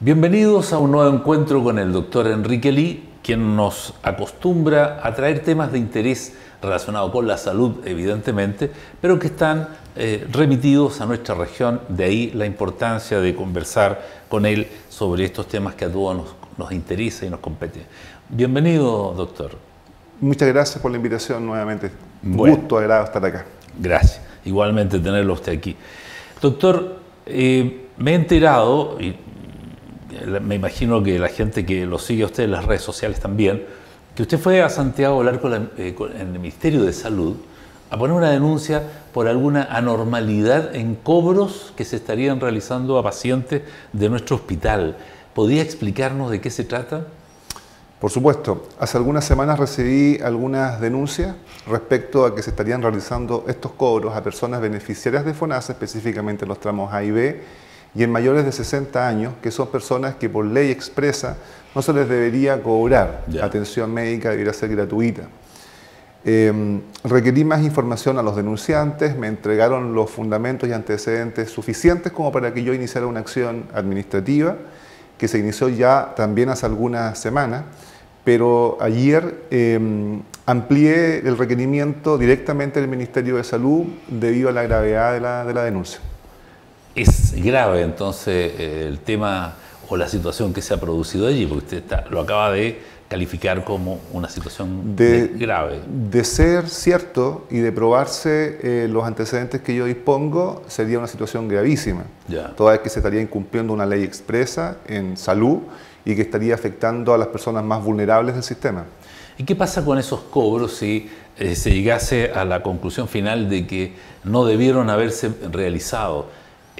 Bienvenidos a un nuevo encuentro con el doctor Enrique Lee, quien nos acostumbra a traer temas de interés relacionados con la salud, evidentemente, pero que están eh, remitidos a nuestra región, de ahí la importancia de conversar con él sobre estos temas que a todos nos, nos interesa y nos compete. Bienvenido, doctor. Muchas gracias por la invitación nuevamente. Un gusto, agrado estar acá. Gracias. Igualmente tenerlo usted aquí. Doctor, eh, me he enterado, y me imagino que la gente que lo sigue a usted en las redes sociales también, que usted fue a Santiago a hablar con, eh, el Ministerio de Salud a poner una denuncia por alguna anormalidad en cobros que se estarían realizando a pacientes de nuestro hospital. ¿Podría explicarnos de qué se trata? Por supuesto, hace algunas semanas recibí algunas denuncias respecto a que se estarían realizando estos cobros a personas beneficiarias de FONASA, específicamente en los tramos A y B, y en mayores de 60 años, que son personas que por ley expresa no se les debería cobrar atención médica, debería ser gratuita. Eh, requerí más información a los denunciantes, me entregaron los fundamentos y antecedentes suficientes como para que yo iniciara una acción administrativa que se inició ya también hace algunas semanas, pero ayer eh, amplié el requerimiento directamente del Ministerio de Salud debido a la gravedad de la, de la denuncia es grave entonces eh, el tema o la situación que se ha producido allí, porque usted lo acaba de calificar como una situación grave. De ser cierto y de probarse eh, los antecedentes que yo dispongo, sería una situación gravísima. Toda vez que se estaría incumpliendo una ley expresa en salud y que estaría afectando a las personas más vulnerables del sistema. ¿Y qué pasa con esos cobros si eh, se llegase a la conclusión final de que no debieron haberse realizado?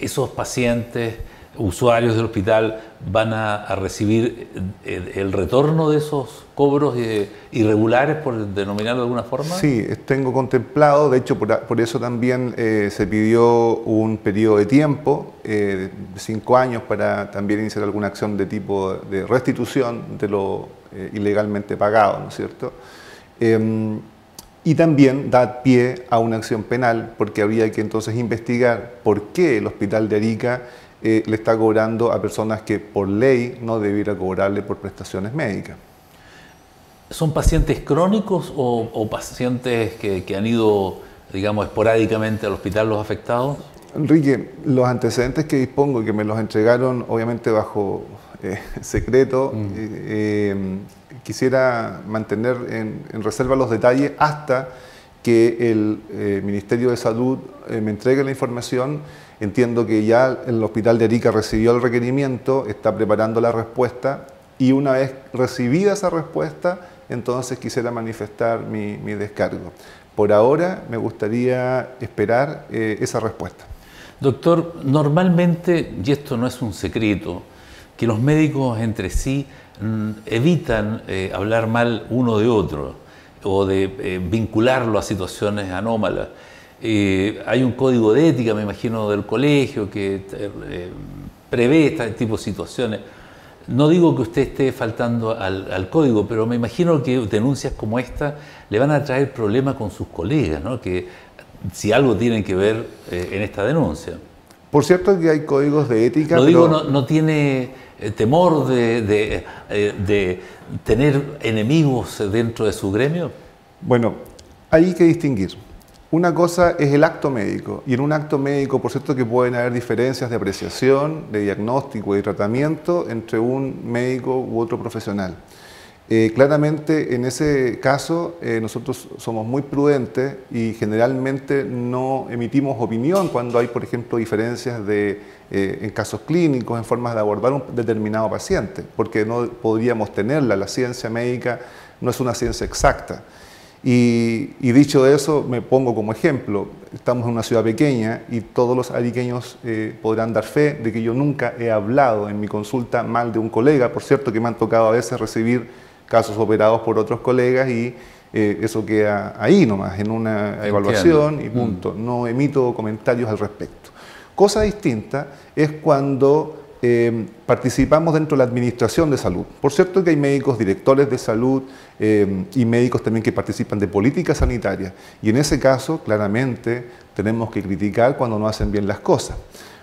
Esos pacientes, usuarios del hospital, van a, recibir el, retorno de esos cobros eh, irregulares, por denominarlo de alguna forma? Sí, tengo contemplado, de hecho por, eso también eh, se pidió un periodo de tiempo, eh, cinco años, para también iniciar alguna acción de tipo de restitución de lo ilegalmente pagado, ¿no es cierto? Y también da pie a una acción penal porque habría que entonces investigar por qué el hospital de Arica eh, le está cobrando a personas que por ley no debiera cobrarle por prestaciones médicas. ¿Son pacientes crónicos o, pacientes que, han ido, digamos, esporádicamente al hospital los afectados? Enrique, los antecedentes que dispongo que me los entregaron obviamente bajo eh, secreto, mm. eh, quisiera mantener en, reserva los detalles hasta que el eh, Ministerio de Salud eh, me entregue la información. Entiendo que ya el Hospital de Arica recibió el requerimiento, está preparando la respuesta y una vez recibida esa respuesta, entonces quisiera manifestar mi, descargo. Por ahora me gustaría esperar eh, esa respuesta. Doctor, normalmente, y esto no es un secreto, que los médicos entre sí Mm, evitan eh, hablar mal uno de otro o de eh, vincularlo a situaciones anómalas. Eh, hay un código de ética, me imagino, del colegio que prevé este tipo de situaciones. No digo que usted esté faltando al, código, pero me imagino que denuncias como esta le van a traer problemas con sus colegas, ¿no? que si algo tienen que ver en esta denuncia. Por cierto que hay códigos de ética. Lo digo, no tiene eh, temor de, eh, de, tener enemigos dentro de su gremio? Bueno, hay que distinguir. Una cosa es el acto médico, y en un acto médico, por cierto, que pueden haber diferencias de apreciación, de diagnóstico y tratamiento entre un médico u otro profesional. Eh, claramente, en ese caso, nosotros somos muy prudentes y generalmente no emitimos opinión cuando hay, por ejemplo, diferencias de eh, en casos clínicos, en formas de abordar un determinado paciente, porque no podríamos tenerla, la ciencia médica no es una ciencia exacta. Y, dicho eso, me pongo como ejemplo, estamos en una ciudad pequeña y todos los ariqueños eh, podrán dar fe de que yo nunca he hablado en mi consulta mal de un colega, por cierto que me han tocado a veces recibir casos operados por otros colegas y eh, eso queda ahí nomás, en una evaluación y punto. Mm. No emito comentarios al respecto. Cosa distinta es cuando eh, participamos dentro de la administración de salud. Por cierto que hay médicos directores de salud eh, y médicos también que participan de políticas sanitarias y en ese caso claramente tenemos que criticar cuando no hacen bien las cosas.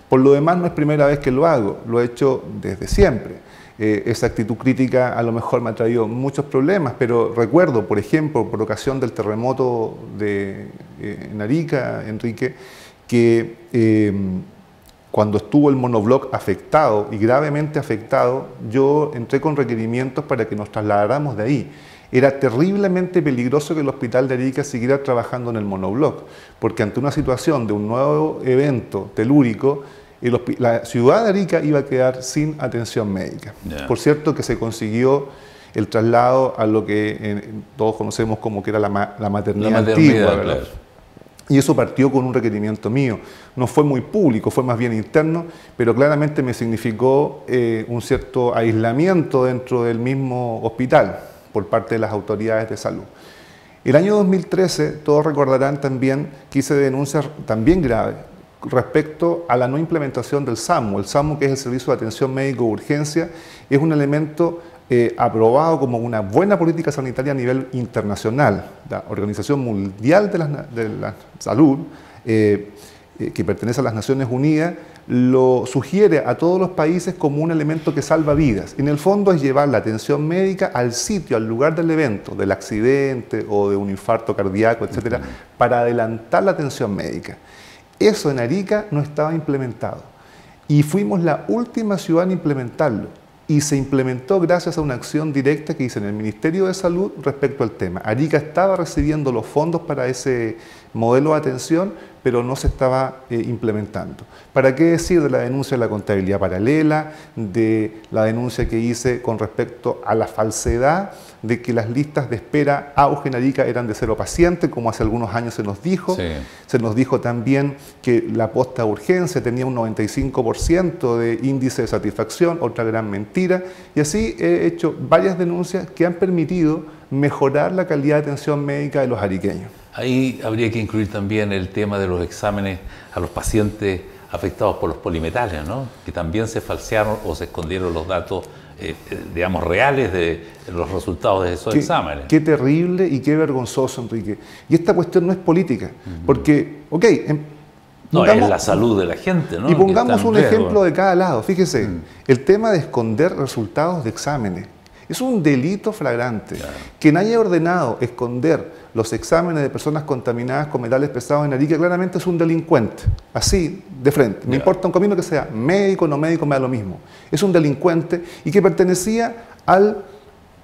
Por lo demás, no es primera vez que lo hago, lo he hecho desde siempre. Eh, esa actitud crítica a lo mejor me ha traído muchos problemas, pero recuerdo, por ejemplo, por ocasión del terremoto de, eh, en Arica, Enrique, que eh, cuando estuvo el monobloc afectado y gravemente afectado, yo entré con requerimientos para que nos trasladáramos de ahí. Era terriblemente peligroso que el hospital de Arica siguiera trabajando en el monobloc, porque ante una situación de un nuevo evento telúrico, la ciudad de Arica iba a quedar sin atención médica. Por cierto que se consiguió el traslado a lo que todos conocemos como que era la, maternidad, antigua. Y eso partió con un requerimiento mío. No fue muy público, fue más bien interno, pero claramente me significó eh, un cierto aislamiento dentro del mismo hospital por parte de las autoridades de salud. El año 2013, todos recordarán también que hice denuncias también graves respecto a la no implementación del SAMU. El SAMU, que es el Servicio de Atención Médico de Urgencia, es un elemento eh, aprobado como una buena política sanitaria a nivel internacional. La Organización Mundial de la, Salud, eh, eh, que pertenece a las Naciones Unidas, lo sugiere a todos los países como un elemento que salva vidas. En el fondo es llevar la atención médica al sitio, al lugar del evento, del accidente o de un infarto cardíaco, etcétera, para adelantar la atención médica. Eso en Arica no estaba implementado. Y fuimos la última ciudad en implementarlo. Y se implementó gracias a una acción directa que hice en el Ministerio de Salud respecto al tema. Arica estaba recibiendo los fondos para ese modelo de atención, pero no se estaba eh, implementando. ¿Para qué decir de la denuncia de la contabilidad paralela, de la denuncia que hice con respecto a la falsedad de que las listas de espera auge en Arica eran de cero pacientes, como hace algunos años se nos dijo? Se nos dijo también que la posta de urgencia tenía un 95% de índice de satisfacción, otra gran mentira, y así he hecho varias denuncias que han permitido mejorar la calidad de atención médica de los ariqueños. Ahí habría que incluir también el tema de los exámenes a los pacientes afectados por los polimetales, ¿no? que también se falsearon o se escondieron los datos, eh, digamos, reales de los resultados de esos exámenes. Qué terrible y qué vergonzoso, Enrique. Y esta cuestión no es política, porque, ok, em, no, es la salud de la gente, ¿no? Y pongamos un ejemplo de cada lado. Fíjese, mm. el tema de esconder resultados de exámenes. Es un delito flagrante. Quien haya ordenado esconder los exámenes de personas contaminadas con metales pesados en Arica claramente es un delincuente. Así, de frente. No importa un camino que sea médico o no médico, me da lo mismo. Es un delincuente y que pertenecía al,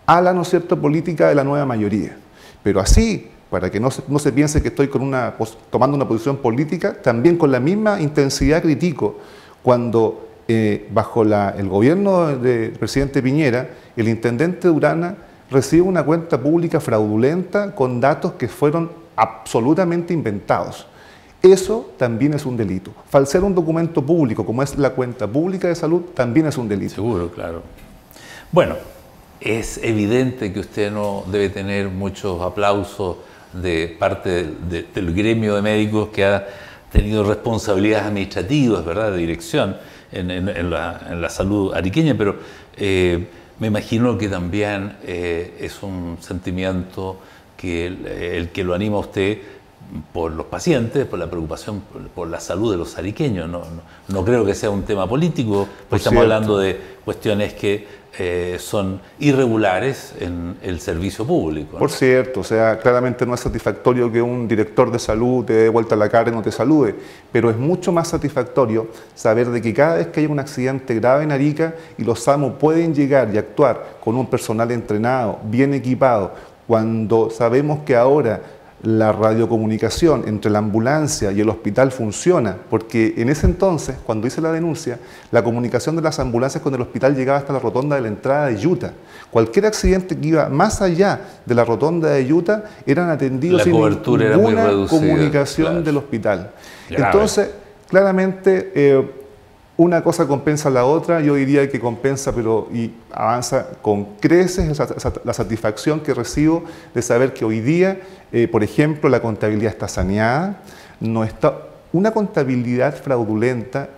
a la ¿no cierto? política de la nueva mayoría. Pero así, para que no se, piense que estoy con una, tomando una posición política, también con la misma intensidad critico cuando eh, bajo el gobierno del presidente Piñera, el intendente Durana recibe una cuenta pública fraudulenta con datos que fueron absolutamente inventados. Eso también es un delito. Falsear un documento público, como es la cuenta pública de salud, también es un delito. Seguro, claro. Bueno, es evidente que usted no debe tener muchos aplausos de parte del gremio de médicos que ha tenido responsabilidades administrativas, ¿verdad?, de dirección en, la, salud ariqueña, pero eh, me imagino que también eh, es un sentimiento que el, que lo anima a usted por los pacientes, por la preocupación por, la salud de los ariqueños. No, no, creo que sea un tema político, porque estamos hablando de cuestiones que eh, son irregulares en el servicio público. Por cierto, o sea, claramente no es satisfactorio que un director de salud te dé vuelta la cara y no te salude, pero es mucho más satisfactorio saber de que cada vez que hay un accidente grave en Arica y los SAMU pueden llegar y actuar con un personal entrenado, bien equipado, cuando sabemos que ahora la radiocomunicación entre la ambulancia y el hospital funciona, porque en ese entonces, cuando hice la denuncia, la comunicación de las ambulancias con el hospital llegaba hasta la rotonda de la entrada de Utah. Cualquier accidente que iba más allá de la rotonda de Utah eran atendidos sin ninguna comunicación del hospital. Entonces, claramente eh, una cosa compensa la otra, yo diría que compensa pero y avanza con creces la satisfacción que recibo de saber que hoy día, eh, por ejemplo, la contabilidad está saneada, no está, una contabilidad fraudulenta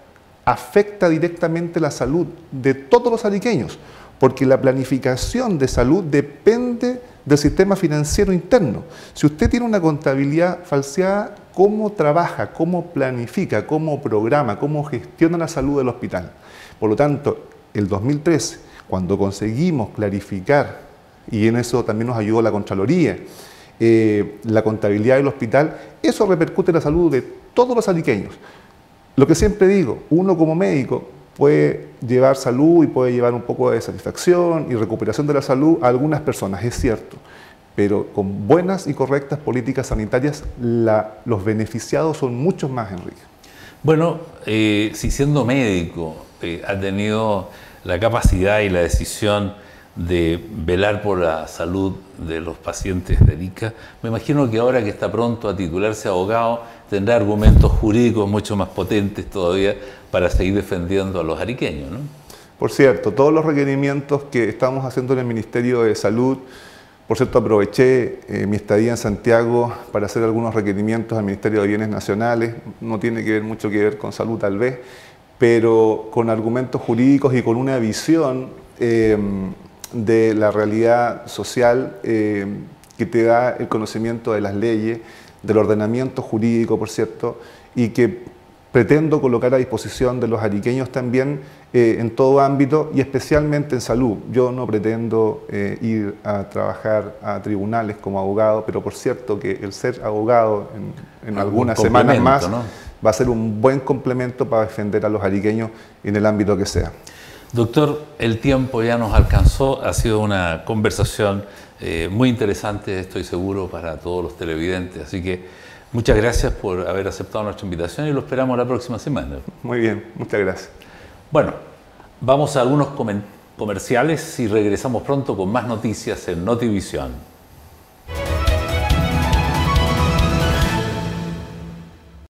afecta directamente la salud de todos los ariqueños, porque la planificación de salud depende del sistema financiero interno. Si usted tiene una contabilidad falseada, cómo trabaja, cómo planifica, cómo programa, cómo gestiona la salud del hospital. Por lo tanto, el 2013, cuando conseguimos clarificar, y en eso también nos ayudó la Contraloría, eh, la contabilidad del hospital, eso repercute en la salud de todos los ariqueños. Lo que siempre digo, uno como médico puede llevar salud y puede llevar un poco de satisfacción y recuperación de la salud a algunas personas, es cierto, pero con buenas y correctas políticas sanitarias los beneficiados son muchos más, Enrique. Bueno, eh, si siendo médico eh, ha tenido la capacidad y la decisión de velar por la salud de los pacientes de ICA, me imagino que ahora que está pronto a titularse abogado, tendrá argumentos jurídicos mucho más potentes todavía para seguir defendiendo a los ariqueños. ¿no? Por cierto, todos los requerimientos que estamos haciendo en el Ministerio de Salud, por cierto, aproveché eh, mi estadía en Santiago para hacer algunos requerimientos al Ministerio de Bienes Nacionales, no tiene que ver mucho que ver con salud tal vez, pero con argumentos jurídicos y con una visión eh, de la realidad social eh, que te da el conocimiento de las leyes, del ordenamiento jurídico, por cierto, y que pretendo colocar a disposición de los ariqueños también eh, en todo ámbito y especialmente en salud. Yo no pretendo eh, ir a trabajar a tribunales como abogado, pero por cierto que el ser abogado en, algunas semanas más va a ser un buen complemento para defender a los ariqueños en el ámbito que sea. Doctor, el tiempo ya nos alcanzó, ha sido una conversación eh, muy interesante, estoy seguro, para todos los televidentes, así que muchas gracias por haber aceptado nuestra invitación y lo esperamos la próxima semana. Muy bien, muchas gracias. Bueno, vamos a algunos comerciales y regresamos pronto con más noticias en Notivisión.